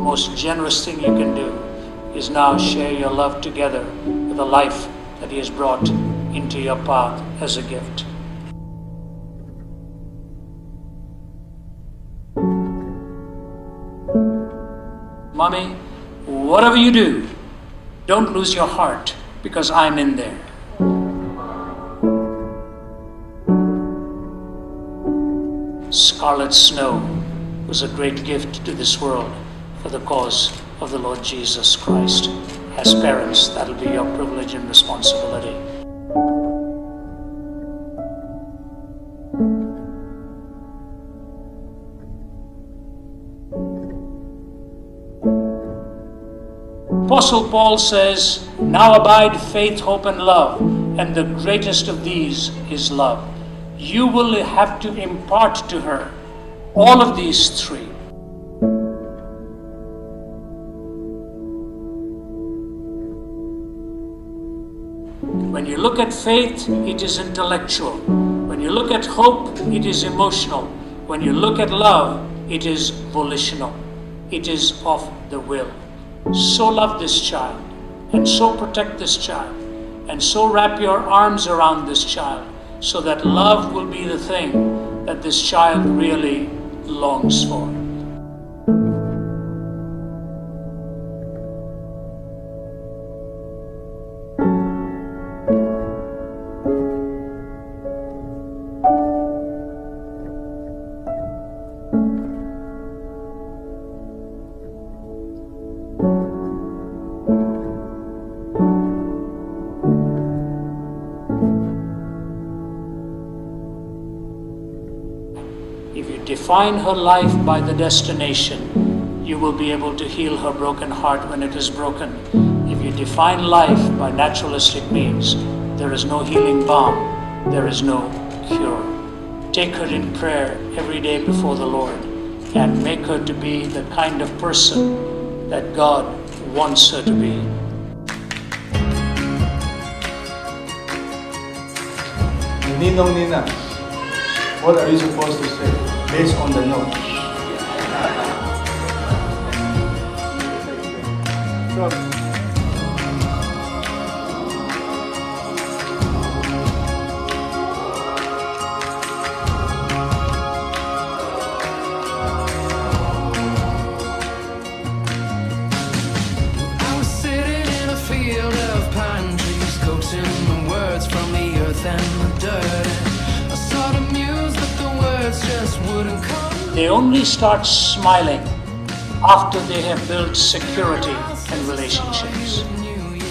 most generous thing you can do is now share your love together with the life that He has brought into your path as a gift. Mommy, whatever you do, don't lose your heart because I'm in there. Scarlet Snow was a great gift to this world for the cause of the Lord Jesus Christ. As parents, that'll be your privilege and responsibility. Apostle Paul says, Now abide faith, hope, and love, and the greatest of these is love. You will have to impart to her all of these three. When you look at faith, it is intellectual. When you look at hope, it is emotional. When you look at love, it is volitional. It is of the will. So love this child, and so protect this child, and so wrap your arms around this child, so that love will be the thing that this child really longs for. Define her life by the destination, you will be able to heal her broken heart when it is broken. If you define life by naturalistic means, there is no healing balm, there is no cure. Take her in prayer every day before the Lord and make her to be the kind of person that God wants her to be. Ninong Ninang, what are you supposed to say based on the note? They only start smiling after they have built security and relationships.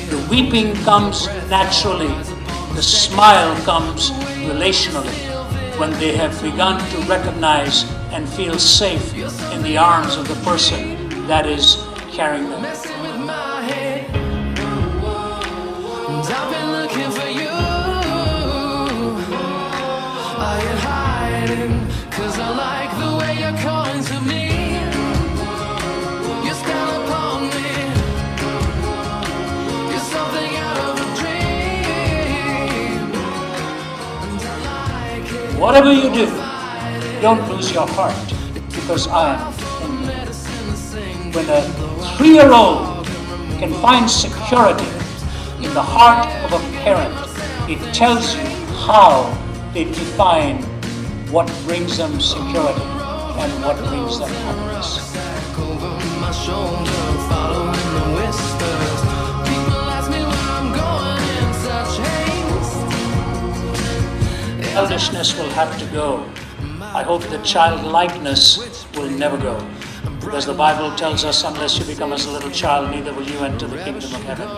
The weeping comes naturally, the smile comes relationally. When they have begun to recognize and feel safe in the arms of the person that is carrying them. Whatever you do, don't lose your heart because I am. Medicine sing. When a three year old can find security in the heart of a parent, it tells you how they define what brings them security and what brings them happiness. Eldishness will have to go. I hope the childlikeness will never go. Because the Bible tells us, unless you become as a little child, neither will you enter the kingdom of heaven.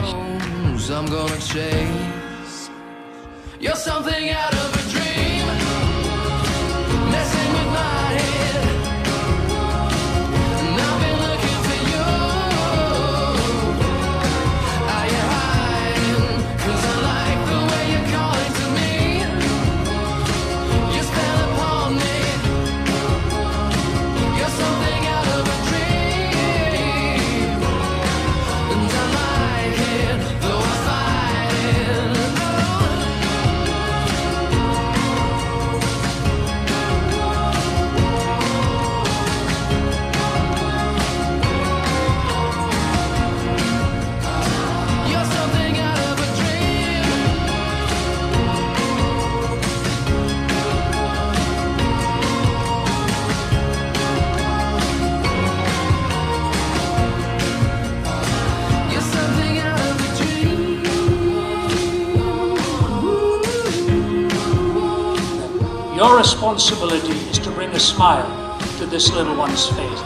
Responsibility is to bring a smile to this little one's faith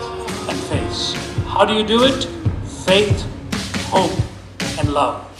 and face. How do you do it? Faith, hope, and love.